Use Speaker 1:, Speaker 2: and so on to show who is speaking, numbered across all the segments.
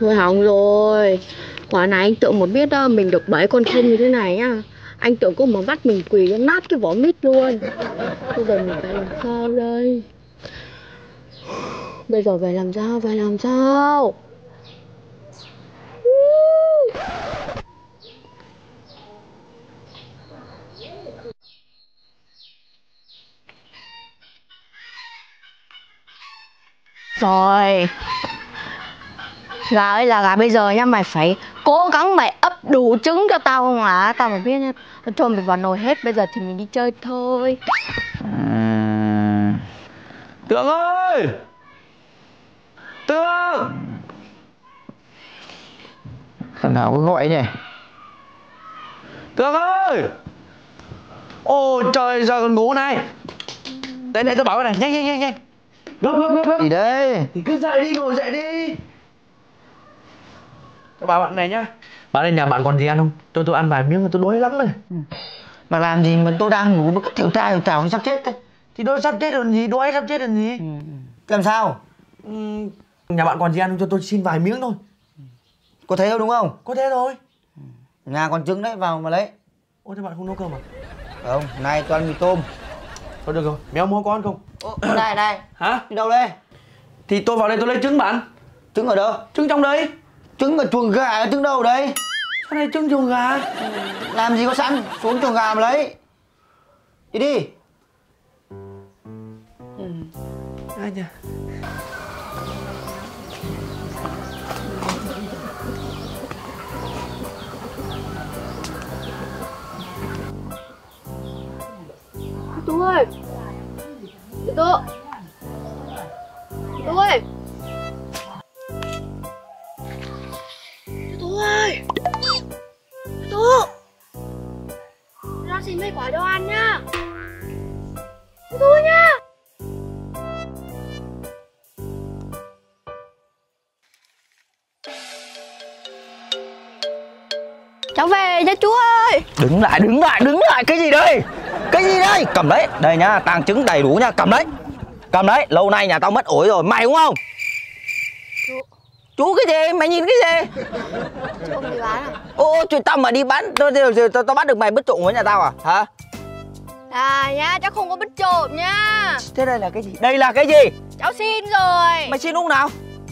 Speaker 1: Thôi hỏng rồi. Quả này anh tưởng một biết đó, mình được bảy con không như thế này nhá Anh tưởng có muốn bắt mình quỳ cho nát cái vỏ mít luôn. Bây giờ mình phải làm sao đây? Bây giờ phải làm sao, phải làm sao? Rồi. Gà ơi là gà bây giờ nhá Mày phải cố gắng mày ấp đủ trứng cho tao không hả? Tao mà biết nhá Cho mày vào nồi hết Bây giờ thì mình đi chơi thôi.
Speaker 2: À... Tượng ơi! Tượng Thằng nào có gọi nhỉ? Tượng ơi! Ôi trời giờ còn ngủ này. Đây đây tôi bảo cái này nhanh nhanh nhanh nhanh. Gấp gấp gấp gấp.
Speaker 3: Gì đây?
Speaker 2: Thì cứ dậy đi ngồi dậy đi Tôi bảo bạn này nhá. Bạn này nhà bạn còn gì ăn không? Cho tôi ăn vài miếng tôi đói lắm rồi.
Speaker 3: Mà làm gì mà tôi đang ngủ mà cứ thiểu trai thiểu tào sắp chết đấy.
Speaker 2: Thì đói sắp chết rồi gì? Đói sắp chết rồi gì?
Speaker 3: Làm sao?
Speaker 2: ừ. Nhà bạn còn gì ăn không? Cho tôi xin vài miếng thôi.
Speaker 3: Có thấy đâu đúng không?
Speaker 2: Có thế thôi.
Speaker 3: Nhà còn trứng đấy vào mà lấy.
Speaker 2: Ôi thế bạn không nấu cơm à?
Speaker 3: Không, nay tôi ăn mì tôm.
Speaker 2: Thôi được rồi, méo mó có ăn không?
Speaker 3: Ô, này này,
Speaker 2: Hả?
Speaker 3: đi đâu đây?
Speaker 2: Thì tôi vào đây tôi lấy trứng bạn.
Speaker 3: Trứng ở đâu?
Speaker 2: Trứng trong đây
Speaker 3: Trứng ở chuồng gà, trứng đâu ở đây?
Speaker 2: Sao này trứng chuồng gà.
Speaker 3: Làm gì có sẵn, xuống chuồng gà mà lấy. Đi đi.
Speaker 2: Ai nhỉ?
Speaker 1: Tú ơi. Tú. Tú ơi xin mấy quả cho ăn nhá Thôi nhá. Cháu về nha chú ơi.
Speaker 3: Đứng lại, đứng lại, đứng lại, cái gì đây? Cái gì đây? Cầm đấy, đây nhá, tàng chứng đầy đủ nha, cầm đấy. Cầm đấy, lâu nay nhà tao mất ổi rồi, mày đúng không?
Speaker 1: Chú
Speaker 3: cái gì? Mày nhìn cái gì?
Speaker 1: Chú không đi bán à
Speaker 3: Ô, chuyện tao mà đi bán, tao, tao, tao, tao bắt được mày mất trộm với nhà tao à? Hả?
Speaker 1: À nhá, cháu không có bứt trộm nha
Speaker 3: Thế đây là cái gì? Đây là cái gì?
Speaker 1: Cháu xin rồi
Speaker 3: Mày xin lúc nào?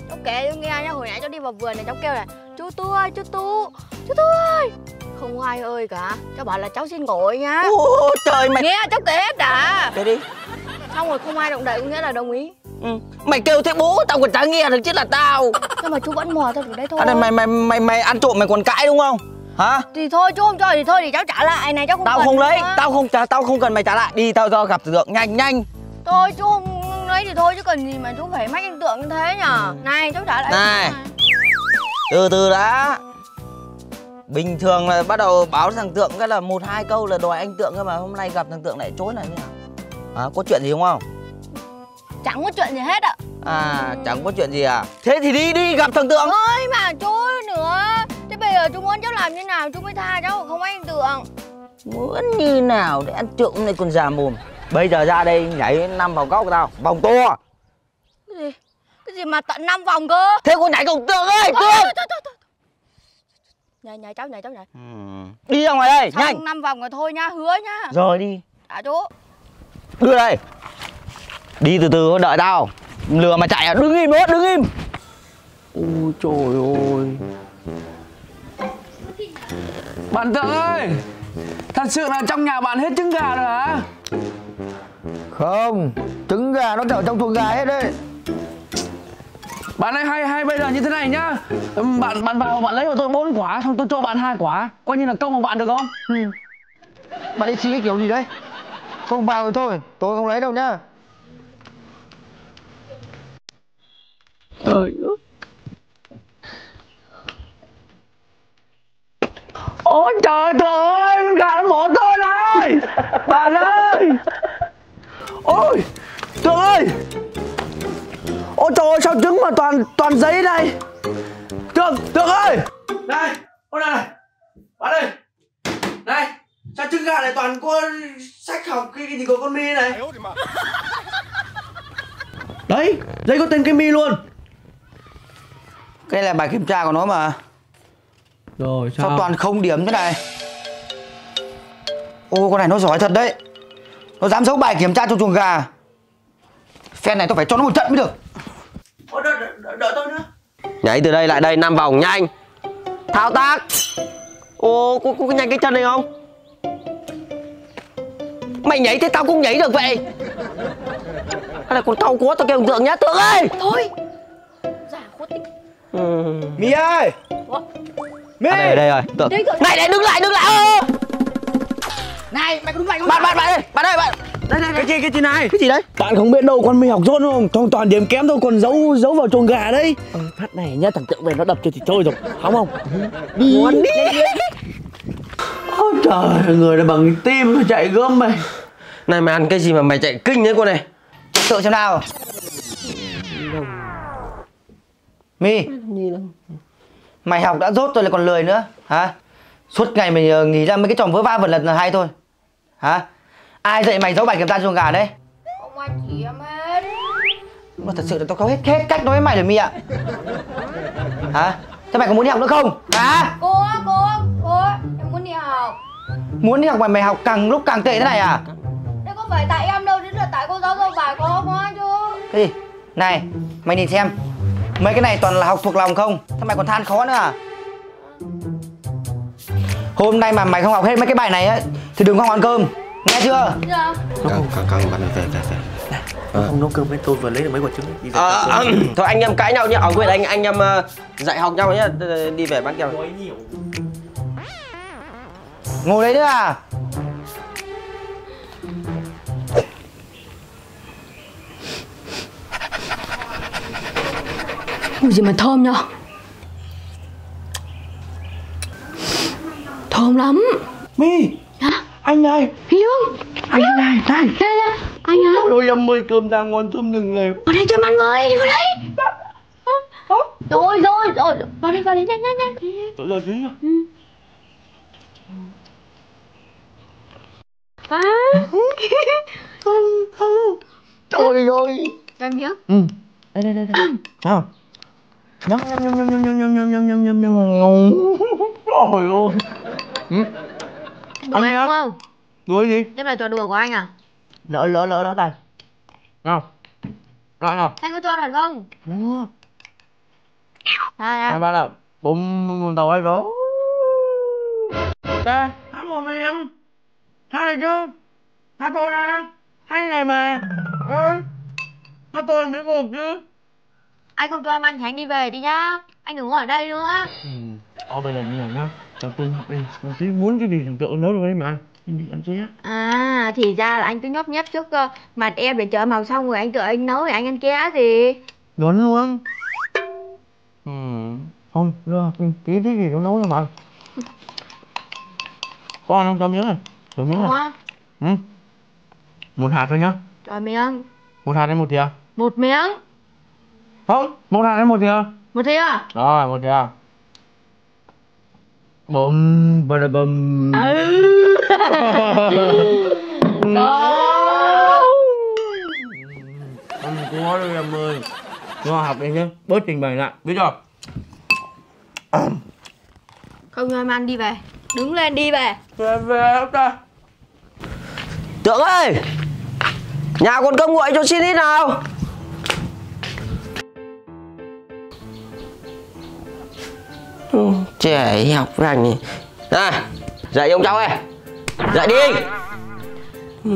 Speaker 1: Cháu kể cho nghe nhá, hồi nãy cháu đi vào vườn này cháu kêu là Chú Tu ơi, chú Tu, chú Tu ơi Không ai ơi cả Cháu bảo là cháu xin ngồi nhá
Speaker 3: Ô, trời mày
Speaker 1: Nghe cháu kể hết đã
Speaker 3: Kể đi
Speaker 1: Xong rồi không ai động đậy có nghĩa là đồng ý
Speaker 3: ừ. Mày kêu thế bố tao còn chả nghe được chứ là tao
Speaker 1: Nhưng mà chú vẫn mò thôi đấy thôi
Speaker 3: à, này, mày, mày, mày, mày ăn trộm mày còn cãi đúng không? Hả?
Speaker 1: Thì thôi chú không cho thì thôi thì cháu trả lại này cháu không
Speaker 3: Tao không lấy,
Speaker 1: nữa.
Speaker 3: tao không trả, tao không cần mày trả lại Đi tao cho gặp tượng, nhanh nhanh
Speaker 1: Thôi chú không lấy thì thôi chứ cần gì mà chú phải mách anh tượng như thế nhở Này cháu trả lại
Speaker 3: Này. Từ từ đã Bình thường là bắt đầu báo thằng Tượng cái là một hai câu là đòi anh Tượng cơ mà hôm nay gặp thằng Tượng lại chối là như nào? À, có chuyện gì không không?
Speaker 1: Chẳng có chuyện gì hết ạ
Speaker 3: À, chẳng có chuyện gì à? Thế thì đi đi gặp thằng Tượng.
Speaker 1: Thôi mà chú nữa Thế bây giờ chú muốn cháu làm như nào chú mới tha cháu không anh tượng
Speaker 3: Muốn như nào để ăn trộm này còn già mồm. Bây giờ ra đây nhảy năm vào góc của tao, vòng to.
Speaker 1: Cái gì? Cái gì mà tận 5 vòng cơ?
Speaker 3: Thế cô nhảy cùng Tượng ơi,
Speaker 1: Thôi,
Speaker 3: Tượng.
Speaker 1: thôi, thôi, thôi, thôi. Nhảy, nhảy cháu, nhảy cháu, nhảy.
Speaker 3: Ừ. Đi ra ngoài đây, nhanh.
Speaker 1: Xong 5 vòng rồi thôi nha, hứa nha.
Speaker 3: Rồi đi.
Speaker 1: Đã chú.
Speaker 3: Đưa đây. Đi từ từ đợi tao. Lừa mà chạy à? Đứng im nữa, đứng im.
Speaker 2: Ôi trời ơi Bạn Tượng ơi Thật sự là trong nhà bạn hết trứng gà rồi hả
Speaker 3: Không, trứng gà nó ở trong chuồng gà hết đấy.
Speaker 2: Bạn ơi hay hay bây giờ như thế này nhá Bạn bạn vào bạn lấy của tôi bốn quả Xong tôi cho bạn hai quả Coi như là công của bạn được không
Speaker 3: Ừ. Bạn đi xin cái kiểu gì đấy? Không vào thì thôi, tôi không lấy đâu nhá.
Speaker 2: Trời ơi. Ôi trời ơi Gà nó bỏ tôi này Bạn ơi. Ôi Tượng ơi. Ôi trời ơi sao trứng mà toàn toàn giấy đây? Tượng Tượng ơi Này Ôi này này. Bạn ơi. Này Sao trứng gà này toàn có sách học cái, cái gì của con mi này? Đấy Giấy có tên cái mi luôn
Speaker 4: Cái này là bài kiểm tra của nó mà.
Speaker 5: Rồi
Speaker 4: Sao toàn không điểm thế này? Ô con này nó giỏi thật đấy. Nó dám giấu bài kiểm tra trong chuồng gà. Phen này tôi phải cho nó một trận mới được. Ô, đợi, đợi, đợi tôi nữa.
Speaker 6: Nhảy từ đây lại đây năm vòng nhanh. Thao tác. Ô có, có, có nhanh cái chân này không? Mày nhảy thế tao cũng nhảy được vậy. Hay là con trâu quá tao kêu tượng nhá tượng ơi.
Speaker 1: Thôi
Speaker 5: Mi ơi? Mi
Speaker 6: À, đây đây rồi.
Speaker 1: Đây rồi.
Speaker 6: Này này đứng lại đứng lại. Ơ,
Speaker 1: Này mày có đúng vậy không
Speaker 6: Bạn bạn bạn ơi bạn ơi bạn Đây đây
Speaker 5: Cái gì cái gì này?
Speaker 6: Cái gì đấy?
Speaker 5: Bạn không biết đâu con mi học dốt không? Toàn toàn điểm kém thôi còn giấu giấu vào chuồng gà đấy. Phát này nhá thằng tượng về nó đập cho thì chơi rồi. Không không? Đi. Đi. Ôi trời người nó bằng tim chạy gươm mày.
Speaker 6: Này mày ăn cái gì mà mày chạy kinh đấy con này?
Speaker 4: Tự xem nào Mi. Mày học đã dốt rồi lại còn lười nữa Hả? Suốt ngày mày ờ, nghĩ ra mấy cái trò vớ va vẩn lật là hay thôi Hả? Ai dạy mày giấu bài kiểm tra chuồng gà đấy?
Speaker 1: Không ai chỉ em hết.
Speaker 4: Mà thật sự là tao có hết hết cách nói với mày rồi Mi ạ Hả? Thế mày có muốn đi học nữa không? Hả?
Speaker 1: Cô cô cô em muốn đi học.
Speaker 4: Muốn đi học mà mày học càng lúc càng tệ thế này à?
Speaker 1: Đây có phải tại em đâu, chứ là tại cô giáo dâu bài có không chứ.
Speaker 4: Cái gì? Này Mày nhìn xem Mấy cái này toàn là học thuộc lòng không? Sao mày còn than khó nữa à? Hôm nay mà mày không học hết mấy cái bài này ấy Thì đừng có ăn cơm. Nghe chưa?
Speaker 1: Dạ.
Speaker 6: Căng căng căng bạn về về về.
Speaker 5: Không nấu cơm với tôi vừa lấy được mấy quả trứng. Đi về
Speaker 6: à, à, Thôi anh em cãi nhau nhá. Ở quên anh anh em ờ, dạy học nhau nhá. Đi về bán kẹo.
Speaker 4: Ngồi đấy nữa à
Speaker 1: Mùi gì mà thơm nhở Thơm lắm.
Speaker 5: Mi.
Speaker 1: Hả?
Speaker 5: Anh này
Speaker 1: Hiếu.
Speaker 5: Anh này này.
Speaker 1: Đây đây Anh hả?
Speaker 5: Ôi em ơi cơm đang ngon thơm nừng lèo
Speaker 1: Vào đây cho ăn ơi Đi vào đây. Rồi rồi rồi. Vào đây vào đây nhanh nhanh nhanh.
Speaker 5: Tự giờ chứ
Speaker 1: À
Speaker 5: Trời ơi.
Speaker 1: Em nhớ.
Speaker 5: Ừ. Đây đây đây đây. Sao Nhâm nhâm nhâm nhâm nhâm nhâm nhâm nhâm nhâm nhâm nhâm nhâm Trời ơi Ừ nhá.
Speaker 1: đúng không
Speaker 5: Đuổi gì
Speaker 1: Đây là trò đùa của anh à
Speaker 5: Lỡ lỡ lỡ lỡ đây Nào Rồi nào
Speaker 1: Anh có cho thật không
Speaker 5: Đó
Speaker 1: Hai
Speaker 5: Hai
Speaker 1: à
Speaker 5: ba là Bụng đầu ai vỗ Ta Hát một em Hát này chứ Hát tôi nè Hát này mà Ừ Hát tôi là miếng một chứ
Speaker 1: Anh không cho em ăn thì anh đi về đi nhá. Anh đừng có ở đây nữa.
Speaker 5: Ừ. Ở bây giờ như này nhá. Thằng Tương học đi. Thằng tí muốn cái gì thằng tượng nấu được đấy mà Anh đi ăn ché
Speaker 1: À thì ra là anh cứ nhóp nhép trước uh, mặt em để chờ học xong rồi anh tự anh nấu thì anh ăn ké gì?
Speaker 5: Đúng luôn Ừ. Thôi rồi Tí tí gì cũng nấu cho mà Có ăn không? Cho miếng này. Cho miếng này? Ừ. Một hạt thôi nhá.
Speaker 1: Rồi miếng.
Speaker 5: Một hạt hay một thìa?
Speaker 1: Một miếng
Speaker 5: Không Một hạt hay một thìa
Speaker 1: Một thìa
Speaker 5: Rồi một thìa Bùm Bà bùm Ăn cố đi em ơi Ngon học đi nhé Bớt trình bày lại Biết chưa?
Speaker 1: Không cho em ăn đi về. Đứng lên đi về.
Speaker 5: Về về ta
Speaker 6: Tượng ơi! Nhà con cơm nguội cho xin ít nào Ừ, Trẻ học này Này Dạy ông cháu ơi. Dạy đi. Ừ,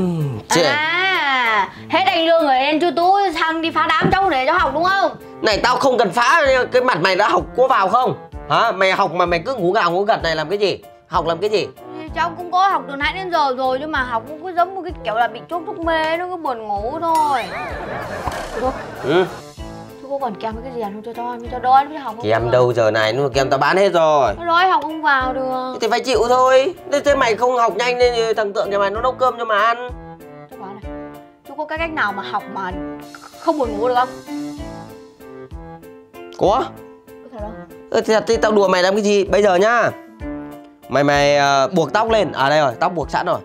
Speaker 6: Trẻ
Speaker 1: À Hết anh lương rồi em chú Tú sang đi phá đám cháu để cháu học đúng không?
Speaker 6: Này tao không cần phá Cái mặt mày đã học có vào không? Hả? Mày học mà mày cứ ngủ gào ngủ gật này làm cái gì? Học làm cái gì?
Speaker 1: Cháu cũng có học từ nãy đến giờ rồi Nhưng mà học cũng cứ giống một cái kiểu là bị chốt thuốc mê Nó cứ buồn ngủ thôi.
Speaker 6: Ừ.
Speaker 1: Có còn kèm cái gì ăn không cho cho ăn cho đói mới học không
Speaker 6: Kem đâu giờ này? Nhưng mà kem tao bán hết rồi.
Speaker 1: Nó đói học không vào được.
Speaker 6: Thì phải chịu thôi. Thế, mày không học nhanh nên thì thằng Tượng nhà mày nó nấu cơm cho mà ăn.
Speaker 1: Chú bảo này Chú có cái cách nào mà học mà không buồn ngủ được không?
Speaker 6: Có ừ, thì, thì tao đùa mày làm cái gì? Bây giờ nhá. Mày mày ờ, buộc tóc lên. À đây rồi tóc buộc sẵn rồi.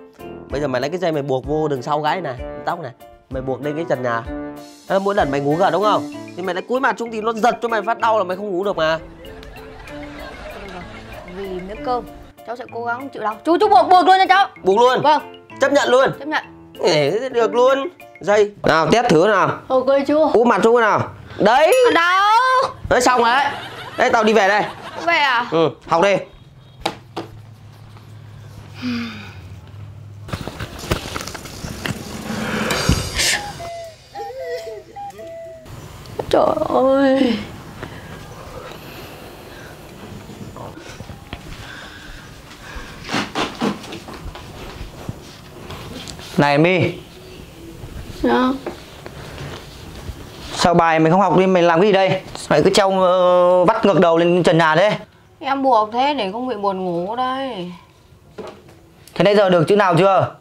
Speaker 6: Bây giờ mày lấy cái dây mày buộc vô đường sau gáy này Tóc này. Mày buộc lên cái trần nhà. Mỗi lần mày ngủ gật đúng không thì mày lại cúi mặt xuống thì nó giật cho mày phát đau là mày không ngủ được mà.
Speaker 1: Vì miếng cơm cháu sẽ cố gắng chịu đau. Chú chú buộc buộc luôn nha cháu.
Speaker 6: Buộc luôn?
Speaker 1: Vâng.
Speaker 6: Chấp nhận luôn?
Speaker 1: Chấp nhận.
Speaker 6: Ê, được luôn. Dây. Nào test thử nào.
Speaker 1: Ok chú.
Speaker 6: Cúi mặt xuống nào. Đấy.
Speaker 1: Đau
Speaker 6: đấy xong rồi đấy. Đấy tao đi về đây.
Speaker 1: Về à?
Speaker 6: Ừ học đi
Speaker 1: trời ơi.
Speaker 4: Này My.
Speaker 1: Dạ.
Speaker 4: Sao bài mày không học đi mày làm cái gì đây? Mày cứ treo ờ, vắt ngược đầu lên trần nhà thế.
Speaker 1: Em buộc thế để không bị buồn ngủ đây.
Speaker 4: Thế nãy giờ được chữ nào chưa?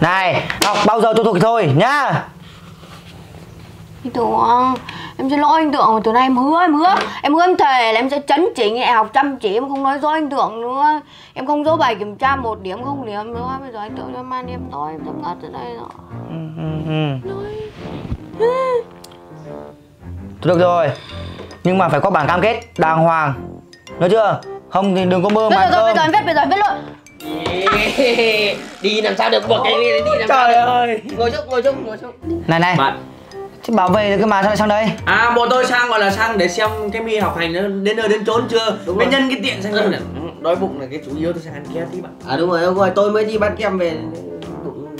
Speaker 4: Này học bao giờ tôi thuộc thôi nhá
Speaker 1: anh tưởng em xin lỗi anh tưởng mà từ nay em hứa em hứa. Em hứa em thề là em sẽ chấn chỉnh em học chăm chỉ em không nói dối anh tưởng nữa. Em không dỗ bài kiểm tra một điểm không điểm nữa. Bây giờ anh tưởng cho em ăn em nói em sắp ngất ở đây rồi.
Speaker 4: Ừ, ừ, ừ. Được rồi. Nhưng mà phải có bản cam kết đàng hoàng. Nhớ chưa? Không thì đừng có mơ mà
Speaker 1: rồi, rồi, bây giờ em viết, bây giờ em viết luôn.
Speaker 6: Đi làm sao được? Buộc cái đi đi làm
Speaker 5: Trời
Speaker 6: sao được.
Speaker 5: ơi.
Speaker 6: Ngồi xuống ngồi xuống ngồi xuống
Speaker 4: Này này.
Speaker 5: Bạn
Speaker 4: Chứ bảo vệ được cái mà sao lại sang đây.
Speaker 5: À bọn tôi sang gọi là sang để xem cái mi học hành nó đến nơi đến chốn chưa?
Speaker 6: Đúng
Speaker 5: Mới
Speaker 6: rồi.
Speaker 5: nhân cái tiện sang đây là đói bụng là cái chủ yếu tôi sang ăn ké tí bạn.
Speaker 6: À đúng rồi đúng rồi tôi mới đi bắt kem về.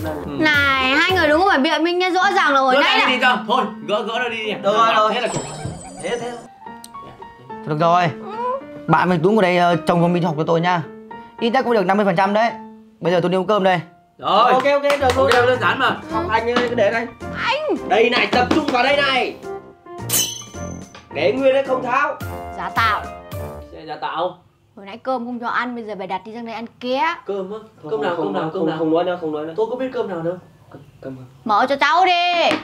Speaker 6: Đang-
Speaker 1: Này, hai người đừng có phải biện minh nha, rõ ràng là hồi
Speaker 5: Gỡ
Speaker 1: nãy là
Speaker 5: đi cho Thôi gỡ gỡ nó đi đi
Speaker 6: Được rồi, rồi.
Speaker 5: Thế là cùng Thế thế.
Speaker 4: Thôi được rồi. Bạn mình đúng ở đây ờ, chồng của mình học cho tôi nha. Ít nhất cũng được 50% đấy. Bây giờ tôi đi nấu cơm đây
Speaker 5: Rồi.
Speaker 6: Ok ok được
Speaker 5: Ok
Speaker 6: luôn
Speaker 5: đơn giản mà.
Speaker 6: Học hành cứ để đây.
Speaker 1: Anh.
Speaker 6: Đây này tập trung vào đây này. Để nguyên đấy không tháo.
Speaker 1: Giả tạo.
Speaker 5: Sẽ giả tạo.
Speaker 1: Hồi nãy cơm không cho ăn, bây giờ phải đặt đi sang đây ăn ké
Speaker 5: Cơm á? Cơm nào cơm nào cơm
Speaker 6: không,
Speaker 5: nào?
Speaker 6: không nói nữa không nói nữa.
Speaker 5: Tôi có biết cơm nào đâu.
Speaker 6: Cầm
Speaker 1: Mở cho cháu đi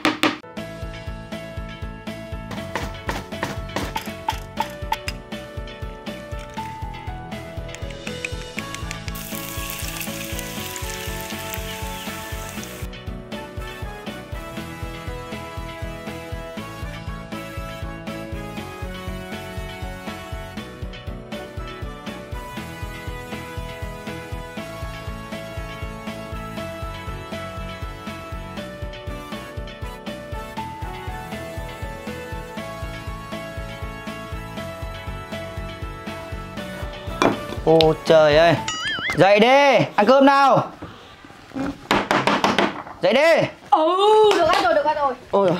Speaker 4: Ô trời ơi. Dậy đi. Ăn cơm nào? Dậy đi.
Speaker 1: Ừ, được ăn rồi, được ăn rồi.
Speaker 4: Ôi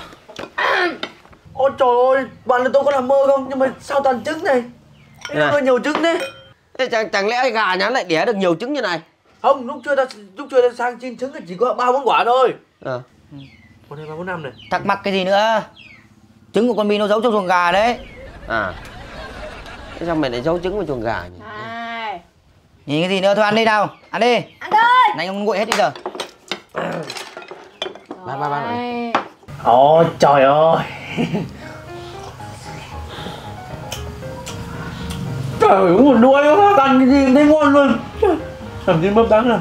Speaker 5: Ôi trời ơi Bạn là tôi có làm mơ không? Nhưng mà sao toàn trứng này?
Speaker 6: Này.
Speaker 5: Có nhiều trứng đấy.
Speaker 6: Thế chẳng, chẳng lẽ gà nhắn lại đẻ được nhiều trứng như này?
Speaker 5: Không lúc chưa ta lúc chưa ta sang chiên trứng thì chỉ có ba bốn quả thôi.
Speaker 6: À.
Speaker 5: Còn đây ba bốn năm này.
Speaker 4: Thắc mắc cái gì nữa? Trứng của con Bi nó giấu trong chuồng gà đấy.
Speaker 6: À. Thế sao mày lại giấu trứng vào chuồng gà nhỉ
Speaker 4: Nhìn cái gì nữa? Thôi ăn đi nào. Ăn đi.
Speaker 1: Ăn thôi.
Speaker 4: Này ông nguội hết đi giờ.
Speaker 6: Ba ba ba.
Speaker 1: Này.
Speaker 5: Ôi trời ơi. Trời ơi uống một đuôi quá. Ăn cái gì thấy ngon luôn. Làm gì mâm đắng nào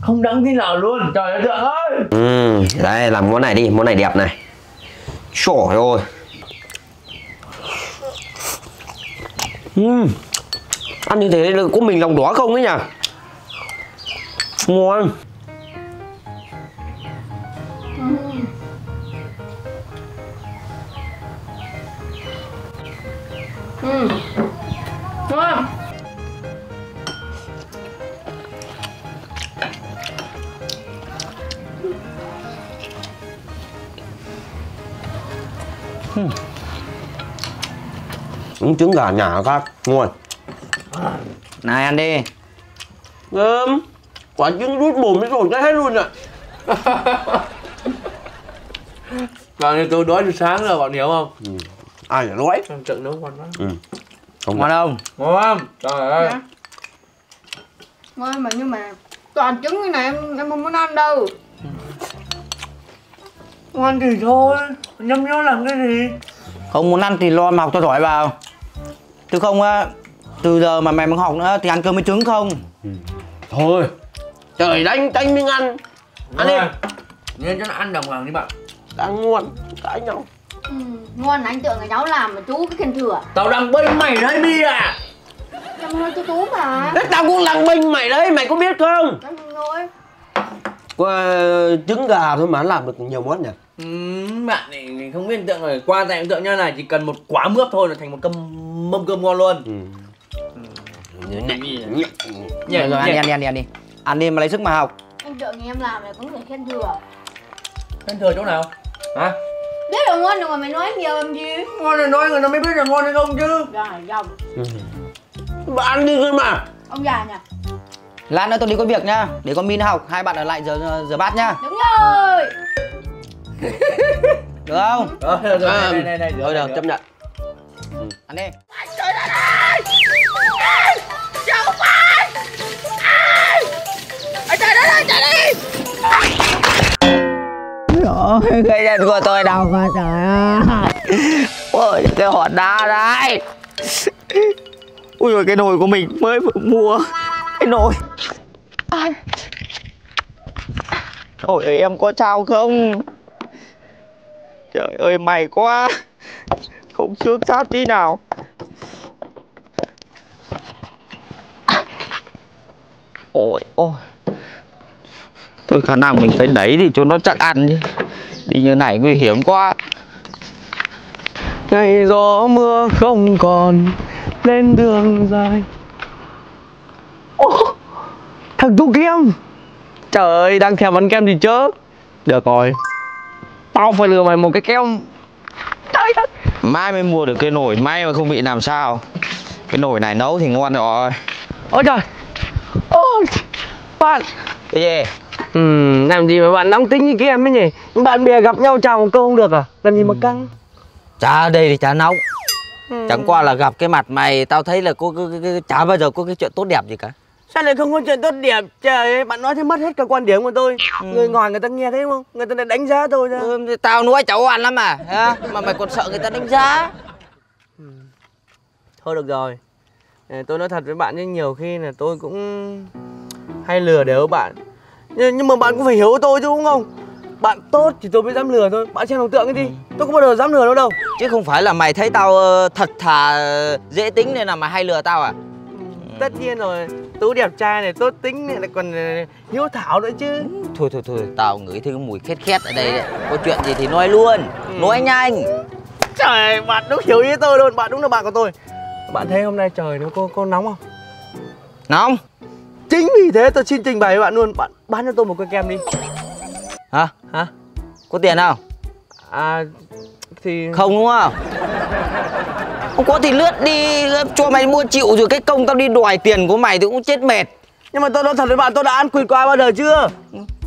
Speaker 5: Không đắng tí nào luôn. Trời ơi
Speaker 6: ừ đây làm món này đi. Món này đẹp này. Trời ơi ừ. ăn như thế là có mình lòng đỏ không ấy nhỉ? Ngon
Speaker 1: Ừ. Ngon.
Speaker 6: Ừ, trứng gà nhà khác ngon
Speaker 4: Này ăn đi.
Speaker 6: Gớm. Quả trứng rút bùm cái rồi cái hết luôn ạ.
Speaker 5: Bạn này tôi đói từ sáng rồi bạn hiểu không?
Speaker 6: Ai là nói
Speaker 5: Làm trận nấu ngon lắm
Speaker 6: ừ. Không
Speaker 4: Ngon không?
Speaker 5: Ngon không? Trời ơi.
Speaker 1: Ngon mà nhưng mà toàn trứng như này em, em không muốn ăn đâu.
Speaker 5: Ngon thì thôi. Nhâm nhó làm cái gì?
Speaker 4: Không muốn ăn thì lo mà học cho giỏi vào Chứ không á Từ giờ mà mày muốn học nữa thì ăn cơm với trứng không?
Speaker 5: Thôi.
Speaker 2: Trời đánh đánh miếng ăn. Ăn đi.
Speaker 5: Nên cho nó ăn đàng hoàng đi bạn.
Speaker 2: Đang ngon cãi nhau.
Speaker 1: Ừ, ngon anh tưởng là cháu làm mà chú cứ khen thừa.
Speaker 5: Tao đang bênh mày đấy Mi à
Speaker 1: em hơi chú tú mà.
Speaker 2: Thế tao cũng lăng binh mày đấy mày có biết không? Qua trứng gà thôi mà làm được nhiều món nhỉ?
Speaker 5: Ừ, Bạn này không biết tượng rồi. Qua tại tượng như này chỉ cần một quả mướp thôi là thành một cơm mâm cơm ngon luôn.
Speaker 2: Ừ.
Speaker 5: Nhỉ,
Speaker 3: Rồi, rồi ăn đi ăn đi ăn đi ăn đi. Ăn đi mà lấy sức mà học.
Speaker 1: Anh tưởng nhà em làm này cũng phải khen thừa.
Speaker 5: Khen thừa chỗ nào? Hả?
Speaker 1: Biết là ngon rồi mà mày nói nhiều làm gì?
Speaker 5: Ngon rồi nói người nó mới biết là ngon hay không chứ.
Speaker 1: Rồi dòng
Speaker 2: Bà ăn đi cơ mà.
Speaker 1: Ông già nhỉ?
Speaker 3: Lát nữa tôi đi có việc nhá Để con Min học. Hai bạn ở lại giờ giờ bát nhá
Speaker 1: đúng rồi.
Speaker 3: Được không?
Speaker 5: Rồi rồi rồi.
Speaker 2: À,
Speaker 5: này này này
Speaker 2: thôi được chấp nhận
Speaker 3: Ăn đi Ôi, cái chân của tôi đau quá trời ơi. Ôi, cái hòn đá đây Ui rồi cái nồi của mình mới vừa mua. Cái nồi. Ai? Ôi ơi, em có sao không? Trời ơi mày quá Không xước sát tí nào. Ôi ôi. Thôi khả năng mình phải đẩy thì cho nó chắc ăn chứ Đi như này nguy hiểm quá. Ngày gió mưa không còn Lên đường dài. Ô, Thằng Tu Kim Trời ơi đang thèm ăn kem thì chớ Được rồi. Tao phải lừa mày một cái kem Mai mới mua được cái nồi May mà không bị làm sao. Cái nồi này nấu thì ngon rồi Ôi. Trời. Ôi Bạn. Cái gì
Speaker 2: Ừ, làm gì mà bạn nóng tính như kia em ấy nhỉ? Bạn bè gặp nhau chào một câu không được à? Làm gì mà căng?
Speaker 3: Chả đây thì chả nóng. Chẳng qua là gặp cái mặt mày Tao thấy là có, có, có, chả bao giờ có cái chuyện tốt đẹp gì cả
Speaker 2: Sao lại không có chuyện tốt đẹp? Trời ơi, bạn nói thế mất hết cả quan điểm của tôi. Người ngoài người ta nghe thấy không? Người ta lại đánh giá tôi ra.
Speaker 3: Ừ, Tao nuôi cháu ăn lắm mà ha? Mà mày còn sợ người ta đánh giá.
Speaker 2: Thôi được rồi. Ờ, Tôi nói thật với bạn nhưng nhiều khi là tôi cũng hay lừa đều bạn. Nhưng, mà bạn cũng phải hiểu tôi chứ đúng không? Bạn tốt thì tôi mới dám lừa thôi. Bạn xem hình tượng cái gì Tôi có bao giờ dám lừa đâu đâu.
Speaker 3: Chứ không phải là mày thấy tao ờ, thật thà dễ tính nên là mày hay lừa tao à?
Speaker 2: Tất nhiên rồi Tú đẹp trai này, tốt tính này, lại còn ờ, hiếu thảo nữa chứ.
Speaker 3: Thôi thôi thôi Tao ngửi thấy cái mùi khét khét ở đây đấy. Có chuyện gì thì nói luôn. Nói nhanh
Speaker 2: Trời, bạn đúng hiểu ý tôi luôn Bạn đúng là bạn của tôi. Bạn thấy hôm nay trời nó có, có nóng không?
Speaker 3: Nóng?
Speaker 2: Chính vì thế tôi xin trình bày với bạn luôn Bạn bán cho tôi một cái kem đi.
Speaker 3: Hả?
Speaker 2: Hả?
Speaker 3: Có tiền không?
Speaker 2: À thì
Speaker 3: Không đúng không Không có thì lướt đi Cho mày mua chịu rồi cái công tao đi đòi tiền của mày thì cũng chết mệt.
Speaker 2: Nhưng mà tôi nói thật với bạn tôi đã ăn quỳ qua bao giờ chưa?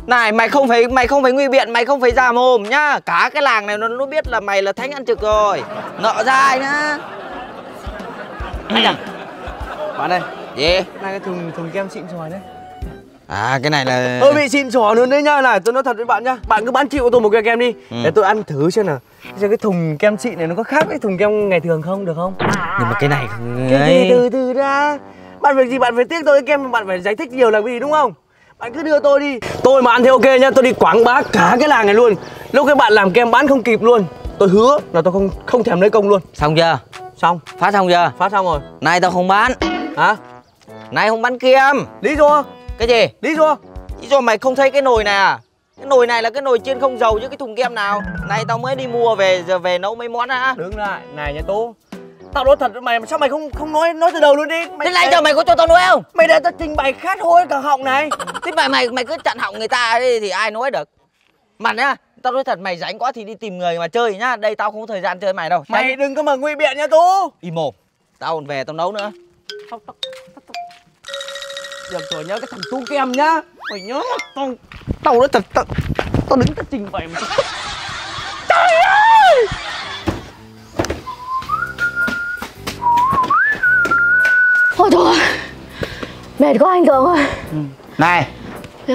Speaker 3: Này mày không phải mày không phải nguy biện mày không phải già mồm nhá. Cả cái làng này nó nó biết là mày là thánh ăn trực rồi. Nợ dai nhá
Speaker 2: Anh à. Bạn ơi
Speaker 3: Gì?
Speaker 2: Này cái thùng thùng kem xịn sòi đấy.
Speaker 3: À cái này là
Speaker 2: Hơi bị xịn sò luôn đấy nhá. Này tôi nói thật với bạn nhá. Bạn cứ bán chịu cho tôi một cái kem đi.
Speaker 3: Ừ.
Speaker 2: Để tôi ăn thử xem nào Xem cái thùng kem xịn này nó có khác với thùng kem ngày thường không? Được không?
Speaker 3: Nhưng mà cái này
Speaker 2: Cái gì? Từ từ ra. Bạn việc gì? Bạn phải tiếc tôi cái kem mà bạn phải giải thích nhiều là vì đúng không? Bạn cứ đưa tôi đi. Tôi mà ăn thì ok nhá. Tôi đi quảng bá cả cái làng này luôn. Lúc các bạn làm kem bán không kịp luôn. Tôi hứa là tôi không không thèm lấy công luôn.
Speaker 3: Xong chưa?
Speaker 2: Xong.
Speaker 3: Phát xong chưa?
Speaker 2: Phát xong rồi.
Speaker 3: Nay tao không bán.
Speaker 2: Hả?
Speaker 3: Nay không bán kem.
Speaker 2: Lý do
Speaker 3: Cái gì?
Speaker 2: Lý do
Speaker 3: Lý do mày không thấy cái nồi này à Cái nồi này là cái nồi chiên không dầu chứ cái thùng kem nào? Nay tao mới đi mua về giờ về nấu mấy món á.
Speaker 2: Đứng lại Này nha Tú. Tao nói thật với mày mà sao mày không không nói nói từ đầu luôn đi. Mày
Speaker 3: Thế này giờ mày có cho tao nuôi không?
Speaker 2: Mày để tao trình bày khát hôi cả họng này.
Speaker 3: Thế mày mày mày cứ chặn họng người ta đi thì ai nói được? Mặt nhá Tao nói thật mày rảnh quá thì đi tìm người mà chơi nhá. Đây tao không có thời gian chơi mày đâu.
Speaker 2: Mày
Speaker 3: Tránh.
Speaker 2: đừng có mà nguy biện nha Tú.
Speaker 3: Im mồm Tao còn về tao nấu nữa.
Speaker 2: Được rồi nhớ cái thằng Tú kem nhá Mày nhớ Tao Tao nói thật Tao, tao đứng tao trình bày một chút
Speaker 1: Ôi thôi Mệt quá anh Cường ơi.
Speaker 3: Này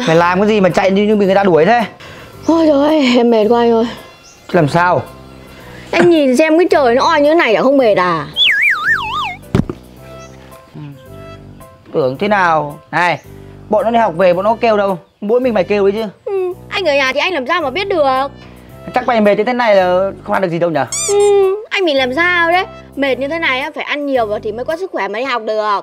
Speaker 3: Mày làm cái gì mà chạy như bị người ta đuổi thế?
Speaker 1: Ôi trời ơi em mệt quá anh ơi.
Speaker 3: Làm sao?
Speaker 1: Anh nhìn xem cái trời nó oi như thế này đã không mệt à?
Speaker 3: Tưởng thế nào? Này
Speaker 4: Bọn nó đi học về bọn nó kêu đâu. Mỗi mình mày kêu đấy chứ.
Speaker 1: Ừ, Anh ở nhà thì anh làm sao mà biết được?
Speaker 4: Chắc mày mệt như thế này là không ăn được gì đâu nhỉ
Speaker 1: ừ, Anh mình làm sao đấy? Mệt như thế này á, phải ăn nhiều vào thì mới có sức khỏe mà đi học được.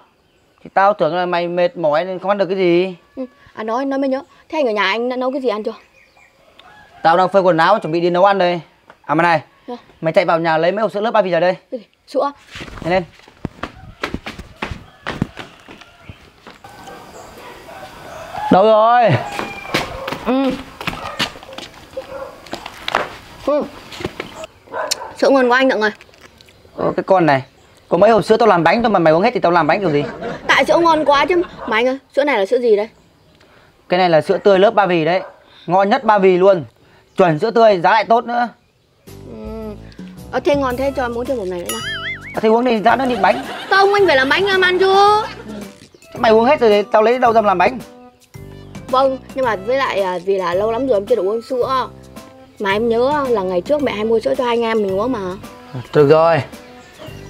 Speaker 4: Thì tao tưởng là mày mệt mỏi nên không ăn được cái gì.
Speaker 1: Ừ, À nói nói mới nhớ. Thế anh ở nhà anh đã nấu cái gì ăn chưa?
Speaker 4: Tao đang phơi quần áo chuẩn bị đi nấu ăn đây. À mà này
Speaker 1: Dạ.
Speaker 4: Mày chạy vào nhà lấy mấy hộp sữa lớp ba vì giờ đây.
Speaker 1: Gì? Sữa.
Speaker 4: Nhanh lên Đâu rồi
Speaker 1: ừ. ừ. Sữa ngon của anh Đặng ơi.
Speaker 4: Ờ, cái con này Có mấy hộp sữa tao làm bánh thôi mà mày uống hết thì tao làm bánh kiểu gì?
Speaker 1: Tại sữa ngon quá chứ. Mà anh ơi sữa này là sữa gì đây?
Speaker 4: Cái này là sữa tươi lớp ba vì đấy. Ngon nhất ba vì luôn. Chuẩn sữa tươi giá lại tốt nữa.
Speaker 1: Ừ. Ờ, thế ngon thế cho em muốn thêm một này nữa nào.
Speaker 4: À, Thì uống đi giá nữa đi bánh.
Speaker 1: Không anh phải làm bánh em ăn chứ.
Speaker 4: Mày uống hết rồi thì tao lấy đâu ra làm bánh
Speaker 1: Vâng, nhưng mà với lại à, vì là lâu lắm rồi em chưa được uống sữa. Mà em nhớ là ngày trước mẹ hay mua sữa cho hai anh em mình uống mà.
Speaker 4: Được rồi.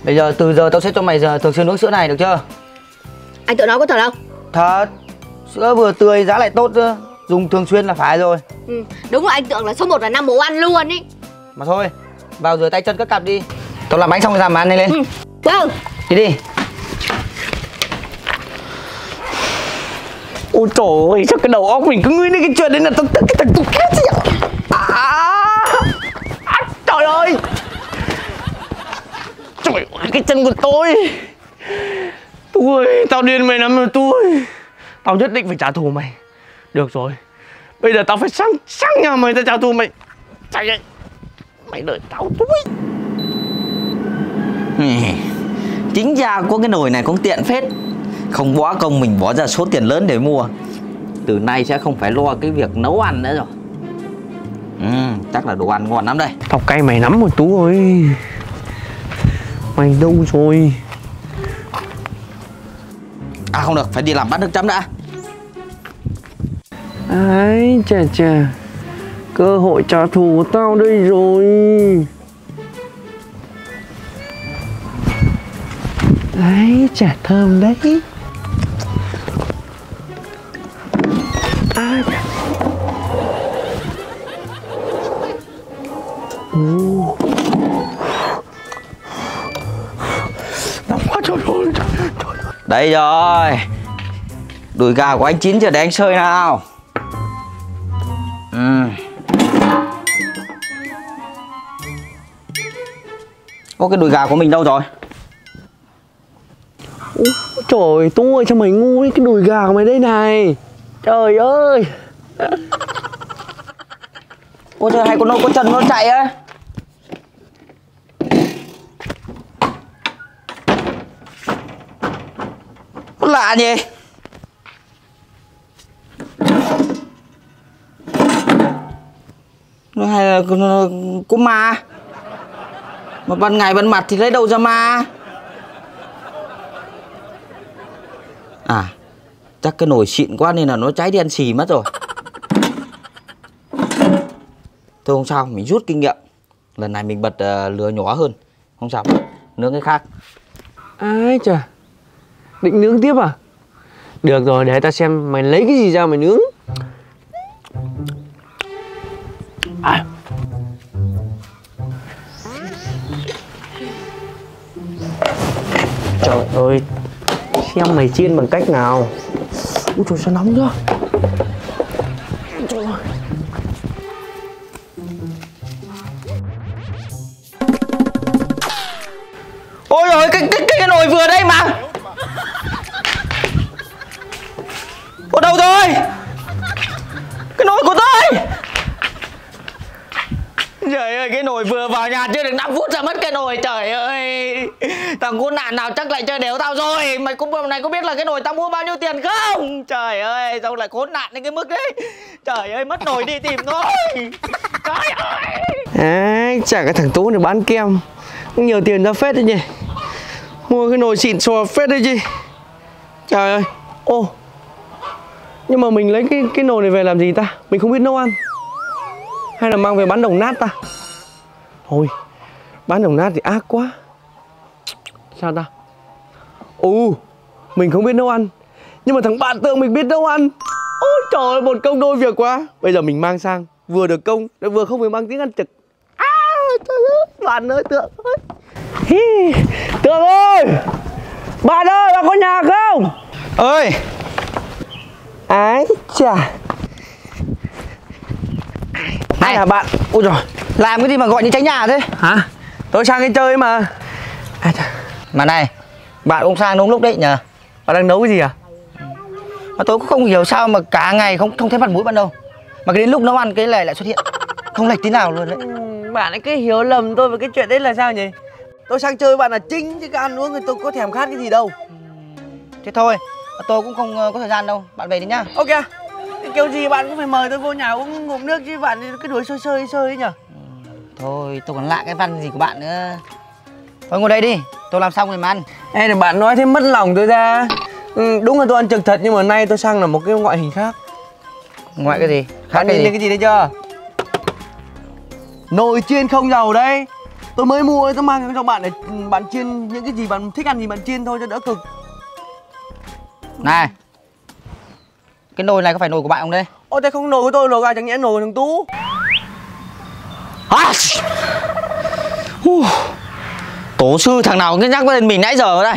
Speaker 4: Bây giờ từ giờ tao sẽ cho mày giờ thường xuyên uống sữa này được chưa?
Speaker 1: Anh tự nói có thật không?
Speaker 4: Thật. Sữa vừa tươi giá lại tốt nữa Dùng thường xuyên là phải rồi.
Speaker 1: Ừ, đúng là anh tưởng là số 1 là năm bố ăn luôn ý.
Speaker 4: Mà thôi Vào rửa tay chân cất cặp đi. Tao làm bánh xong rồi mà ăn nhanh lên.
Speaker 1: Ừ. Vâng.
Speaker 4: Đi đi
Speaker 2: Ôi trời ơi, sao cái đầu óc mình cứ nghĩ đến cái chuyện đấy là tao tức cái thằng tụt két gì ạ? À, à, trời ơi! Trời ơi, cái chân của tôi! Tôi, tao điên mày lắm rồi tôi! Tao nhất định phải trả thù mày. Được rồi. Bây giờ tao phải sang sang nhà mày tao trả thù mày. Chạy đây Mày đợi tao tôi
Speaker 3: Chính ra có cái nồi này cũng tiện phết. Không bỏ công mình bỏ ra số tiền lớn để mua. Từ nay sẽ không phải lo cái việc nấu ăn nữa rồi. Ừ, chắc là đồ ăn ngon lắm đây.
Speaker 2: Tao cay mày lắm rồi Tú ơi. Mày đâu rồi?
Speaker 3: À không được, phải đi làm bát nước chấm đã.
Speaker 2: Ấy chà chà. Cơ hội trả thù của tao đây rồi. Đấy chả thơm đấy
Speaker 3: Đây rồi. Đùi gà của anh chín chưa để anh sơi nào. Ừ. Có cái đùi gà của mình đâu rồi?
Speaker 2: Ôi, trời ơi sao mày ngu đấy cái đùi gà của mày đây này? Trời ơi.
Speaker 4: Ôi trời hay con nô con trần nó chạy á
Speaker 3: Có lạ nhỉ Nó hay là có, ma? Mà ban ngày ban mặt thì lấy đâu ra ma? À Chắc cái nồi xịn quá nên là nó cháy đen xì mất rồi. Thôi không sao Mình rút kinh nghiệm. Lần này mình bật uh, lửa nhỏ hơn. Không sao Nướng cái khác.
Speaker 2: Ai trời. Định nướng tiếp à? Được rồi, để ta xem mày lấy cái gì ra mày nướng. À. Trời ơi, Xem mày chiên bằng cách nào. Úi trời, sao nóng chưa
Speaker 3: Thằng khốn nạn nào chắc lại chơi đéo tao rồi. Mày cũng này có biết là cái nồi tao mua bao nhiêu tiền không? Trời ơi, sao lại khốn nạn đến cái mức đấy? Trời ơi, mất nồi đi tìm thôi. Trời ơi.
Speaker 2: Chả cái thằng Tú này bán kem. Nhiều tiền ra phết đấy nhỉ. Mua cái nồi xịn xò phết đấy chứ. Trời ơi. Ô. Nhưng mà mình lấy cái cái nồi này về làm gì ta? Mình không biết nấu ăn. Hay là mang về bán đồng nát ta? Thôi Bán đồng nát thì ác quá. Sao ta? Ồ Mình không biết nấu ăn. Nhưng mà thằng bạn tượng mình biết nấu ăn. Ôi trời ơi một công đôi việc quá. Bây giờ mình mang sang. Vừa được công lại Vừa không phải mang tiếng ăn trực. À trời ơi Bạn ơi tượng ơi. Hi, Tượng ơi. Bạn ơi bạn có nhà không?
Speaker 4: Ơi.
Speaker 2: Ái chà. Này. là bạn? Ôi trời
Speaker 4: làm cái gì mà gọi như cháy nhà thế?
Speaker 2: Hả? Tôi sang cái chơi mà. À, chà.
Speaker 4: Mà này bạn cũng sang đúng lúc đấy nhờ.
Speaker 2: Bạn đang nấu cái gì à?
Speaker 4: Mà tôi cũng không hiểu sao mà cả ngày không không thấy mặt mũi bạn đâu. Mà cái đến lúc nấu ăn cái này lại xuất hiện. Không lệch tí nào luôn đấy.
Speaker 2: Ừ, Bạn ấy cứ hiểu lầm tôi về cái chuyện đấy là sao nhỉ? Tôi sang chơi với bạn là chính chứ cái ăn uống thì tôi có thèm khát cái gì đâu.
Speaker 4: Thế thôi tôi cũng không ờ, có thời gian đâu. Bạn về đi nhá.
Speaker 2: Ok kiểu gì bạn cũng phải mời tôi vô nhà uống ngụm nước chứ bạn cứ đuổi sơi sơi sơi ấy nhở
Speaker 4: thôi tôi còn lạ cái văn gì của bạn nữa. Thôi ngồi đây đi tôi làm xong rồi mà ăn?
Speaker 2: Ê thì bạn nói thế mất lòng tôi ra. Ừ, Đúng là tôi ăn trực thật nhưng mà nay tôi sang là một cái ngoại hình khác.
Speaker 4: Ngoại cái gì? Khác
Speaker 2: Bạn
Speaker 4: cái gì?
Speaker 2: cái gì đấy chưa? Nồi chiên không dầu đây Tôi mới mua tôi mang cho bạn để ừ, bạn chiên những cái gì bạn thích ăn gì bạn chiên thôi cho đỡ cực.
Speaker 4: Này cái nồi này có phải nồi của bạn không đây
Speaker 2: Ôi thế không nồi của tôi nồi gà chẳng nhẽ nồi của thằng Tú.
Speaker 3: À! Uh. Tổ sư thằng nào cứ nhắc lên mình nãy giờ ở đây.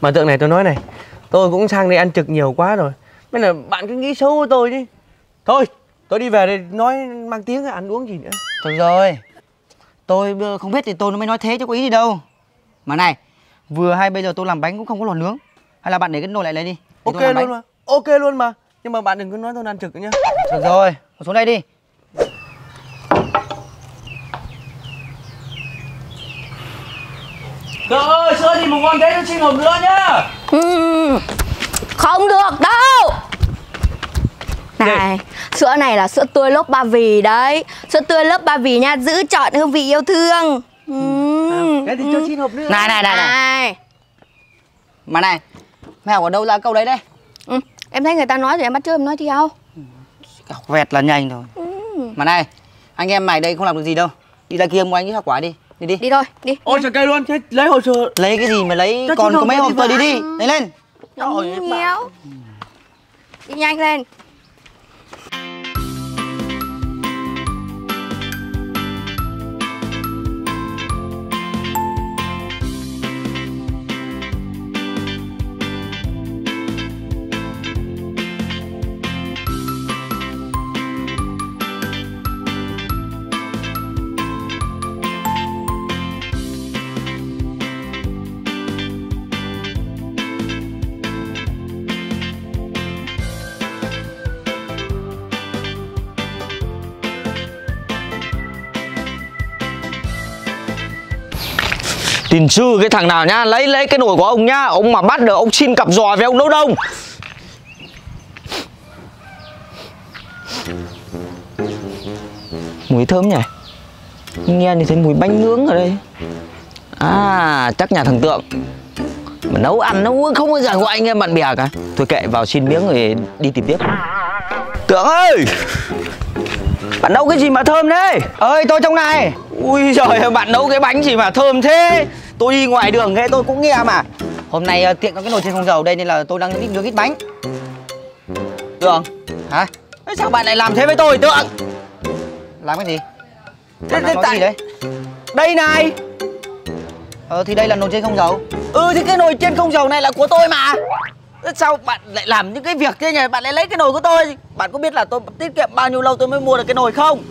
Speaker 2: Mà tượng này tôi nói này Tôi cũng sang đây ăn trực nhiều quá rồi Nên là bạn cứ nghĩ xấu của tôi đi. Thôi tôi đi về đây nói mang tiếng ăn uống gì nữa.
Speaker 4: Thôi rồi. Tôi không biết thì tôi mới nói thế chứ có ý gì đâu. Mà này Vừa hay bây giờ tôi làm bánh cũng không có lò nướng. Hay là bạn để cái nồi lại lấy đi. Để
Speaker 2: Ok luôn
Speaker 4: bánh.
Speaker 2: mà Ok luôn mà. Nhưng mà bạn đừng có nói tôi ăn trực nữa nhá.
Speaker 4: Được rồi xuống đây đi
Speaker 2: Tượng ơi sữa thì một con thế tôi xin hộp nữa nhá.
Speaker 1: Ừm, Không được đâu. Này, sữa này là sữa tươi lớp ba vì đấy. Sữa tươi lớp ba vì nha, giữ chọn hương vị yêu thương. Ừm,
Speaker 2: Thế thì cho xin hộp nữa.
Speaker 4: Này này này này.
Speaker 1: Này.
Speaker 4: Mà này Mày học ở đâu ra câu đấy đây?
Speaker 1: Ừ, Em thấy người ta nói rồi em bắt chước em nói thì không
Speaker 4: Học vẹt là nhanh thôi Mà này Anh em mày đây không làm được gì đâu. Đi ra kia mua anh cái hoa quả đi Đi đi.
Speaker 1: Đi thôi, đi.
Speaker 2: Ôi trời cây luôn. Thế lấy hồ sơ
Speaker 4: Lấy cái gì mà lấy?
Speaker 2: Cho
Speaker 4: Còn có mấy hộp tôi đi đi Lấy lên.
Speaker 1: Nhiều. Đi nhanh lên
Speaker 3: xin sư cái thằng nào nhá Lấy lấy cái nồi của ông nhá Ông mà bắt được ông xin cặp giò với ông nấu đông. Mùi thơm nhỉ? Nghe thì thấy mùi bánh nướng ở đây. À chắc nhà thằng Tượng. Mà nấu ăn nó không bao giờ gọi anh em bạn bè cả. Thôi kệ vào xin miếng rồi đi tìm tiếp. Tượng ơi! Bạn nấu cái gì mà thơm thế?
Speaker 4: Ơi tôi trong này.
Speaker 3: Ui giời ơi, bạn nấu cái bánh gì mà thơm thế? Tôi đi ngoài đường nghe tôi cũng nghe mà.
Speaker 4: Hôm nay ờ, tiện có cái nồi chiên không dầu đây nên là tôi đang ít nướng ít bánh.
Speaker 3: Tượng
Speaker 4: Hả?
Speaker 3: Thế sao bạn lại làm thế với tôi Tượng?
Speaker 4: Làm cái gì?
Speaker 3: Thế- thế tại-
Speaker 4: gì đấy?
Speaker 3: Đây này!
Speaker 4: Ờ thì đây là nồi chiên không dầu.
Speaker 3: Ừ thì cái nồi chiên không dầu này là của tôi mà. Thế Sao bạn lại làm những cái việc thế nhỉ? Bạn lại lấy cái nồi của tôi. Bạn có biết là tôi tiết kiệm bao nhiêu lâu tôi mới mua được cái nồi không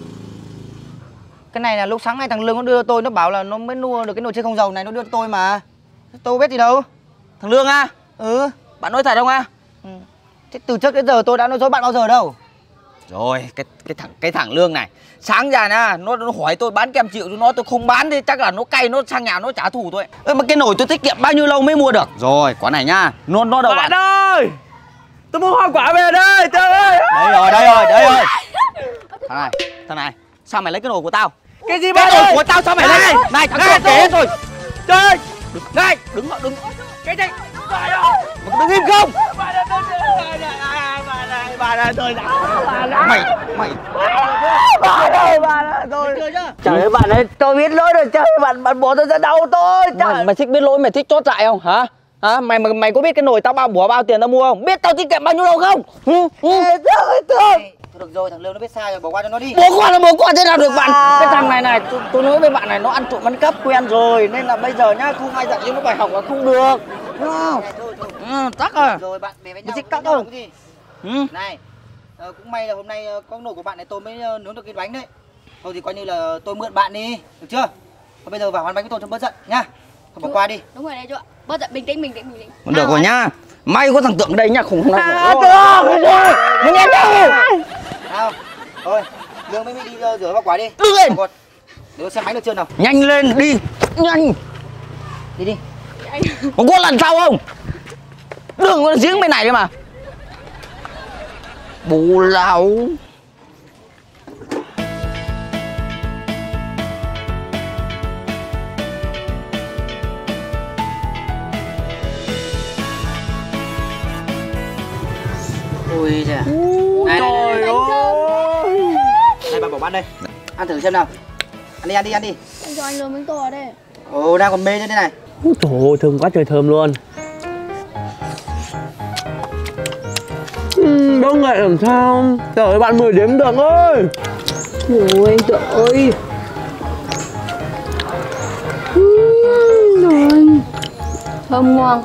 Speaker 4: Cái này là lúc sáng nay thằng Lương nó đưa tôi Nó bảo là nó mới mua được cái nồi chiên không dầu này Nó đưa cho tôi mà. Tôi biết gì đâu.
Speaker 3: Thằng Lương à
Speaker 4: Ừ
Speaker 3: Bạn nói thật không à
Speaker 4: Thế từ trước đến giờ tôi đã nói dối bạn bao giờ đâu?
Speaker 3: Rồi cái cái thằng cái thằng Lương này Sáng ra nha nó, nó hỏi tôi bán kem chịu Tôi nói tôi không bán thì chắc là nó cay Nó sang nhà nó trả thù tôi. Ơ mà cái nồi tôi tiết kiệm bao nhiêu lâu mới mua được? Rồi quả này nha Nó nó đâu
Speaker 2: Bạn
Speaker 3: bạn?
Speaker 2: ơi! Tôi mua hoa quả về đây Tượng ơi!
Speaker 3: Đây rồi đây rồi đây rồi. Thằng này thằng này Sao mày lấy cái nồi của tao
Speaker 2: Cái gì
Speaker 3: nồi
Speaker 2: ơi
Speaker 3: của tao sao mày
Speaker 2: Này,
Speaker 3: Này thằng kể
Speaker 2: tôi-
Speaker 3: rồi
Speaker 2: Trời ơi
Speaker 3: Này đứng đứng
Speaker 2: Cái gì
Speaker 3: Mày đứng im không
Speaker 2: Bạn ơi tôi- đã
Speaker 3: mày mày
Speaker 2: bạn ơi bạn ơi tôi trời ơi bạn ơi tôi biết lỗi rồi trời bạn bạn bỏ tôi ra đâu tôi trời
Speaker 3: mày, mày thích biết lỗi mày thích chốt lại không hả hả mày mày mày có biết cái nồi tao bao bủa bao tiền tao mua không biết tao tiết kiệm bao nhiêu đâu không ừ, ừ.
Speaker 2: thương ơi thương
Speaker 4: Thôi được rồi thằng Lương nó biết sai rồi bỏ qua cho nó đi
Speaker 3: bố qua là bố qua thế nào được bạn cái thằng này này tôi, tôi nói với bạn này nó ăn trộm ăn cắp quen rồi nên là bây giờ nhá không ai dạy cho nó bài học là không được đúng không
Speaker 4: thôi thôi
Speaker 3: ừ, tắc à
Speaker 4: rồi bạn về với nhau nhau
Speaker 3: không?
Speaker 4: gì
Speaker 3: ừ.
Speaker 4: này ờ, cũng may là hôm nay ờ, có nồi của bạn này tôi mới ờ, nướng được cái bánh đấy thôi thì coi như là tôi mượn bạn đi được chưa còn bây giờ vào hoàn bánh với tôi cho bớt giận nhá không bỏ qua đi
Speaker 1: Đúng rồi đấy chú ạ Bớt giận bình tĩnh bình tĩnh bình tĩnh
Speaker 3: được rồi nhá may có thằng tượng ở đây nhá khủng này
Speaker 2: à thương
Speaker 3: มึง nghe đâu
Speaker 4: nào thôi lương mới đi ờ, rửa vào quả đi.
Speaker 3: Đứng lên.
Speaker 4: Tôi xem bánh được chưa nào?
Speaker 3: Nhanh lên đi. Nhanh.
Speaker 4: Đi đi.
Speaker 3: Còn có lần sau không? Đường có giếng bên này cơ mà. Bù lão
Speaker 4: ui trời này, này, này,
Speaker 2: trời ơi
Speaker 4: bát đây. Ăn thử xem nào. Ăn đi ăn đi ăn đi.
Speaker 1: Anh cho anh lừa miếng tô ở đây.
Speaker 4: Ồ đang còn mê như thế này.
Speaker 2: Úi trời ơi, thơm quá trời thơm luôn. Uhm, đông lại làm sao? Trời ơi, bạn mười đếm được ơi.
Speaker 1: Ôi trời ơi. Rồi Thơm ngon.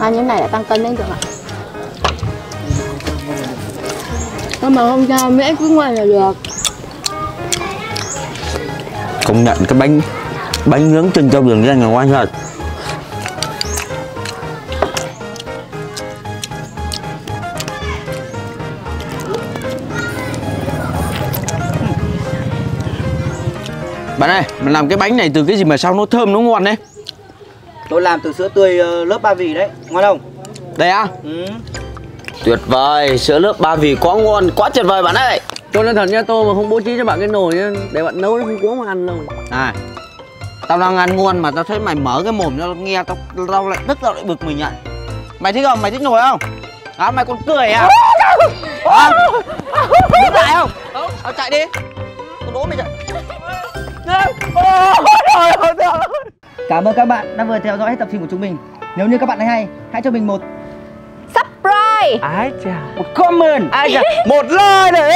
Speaker 1: Ăn như này lại tăng cân đấy được ạ Nhưng mà không sao, miễn cứ ngoài là được.
Speaker 3: Công nhận cái bánh Bánh nướng trên châu đường danh là ngon thật. Bạn ơi, mình làm cái bánh này từ cái gì mà sao nó thơm nó ngon đấy
Speaker 4: tôi làm từ sữa tươi ờ, lớp ba vì đấy. Ngon không?
Speaker 3: Đây à
Speaker 4: ừ.
Speaker 3: Tuyệt vời, sữa lớp ba vì quá ngon, quá tuyệt vời bạn ơi
Speaker 2: Tôi nói thật nha, tôi mà không bố trí cho bạn cái nồi nhá Để bạn nấu nó không có mà ăn đâu
Speaker 3: À Tao đang ăn ngon mà tao thấy mày mở cái mồm cho nghe tao tao lại tức tao lại bực mình nhận Mày thích không? Mày thích nổi không? À, mày còn cười à? à? Đứng lại không? Không, chạy đi Con đố mày chạy
Speaker 4: cảm ơn các bạn đã vừa theo dõi hết tập phim của chúng mình nếu như các bạn thấy hay hãy cho mình một
Speaker 1: Surprise
Speaker 2: Ái chà.
Speaker 3: Một comment.
Speaker 2: Ai chà, một lời để